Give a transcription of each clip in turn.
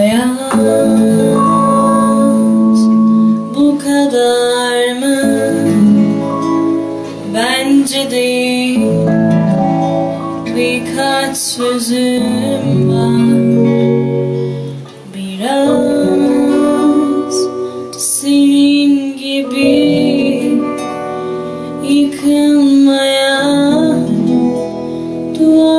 hayat bu kadar mı? Bence değil birkaç sözüm var Biraz senin gibi yıkılmaya dua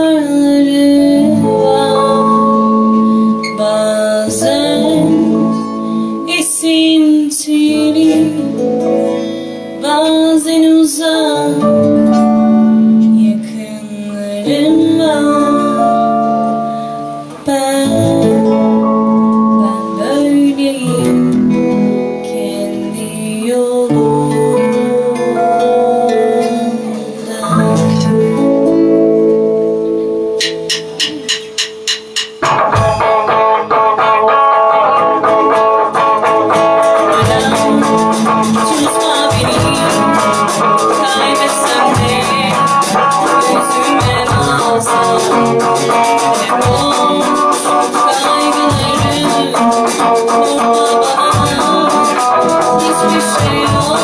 It's your shame.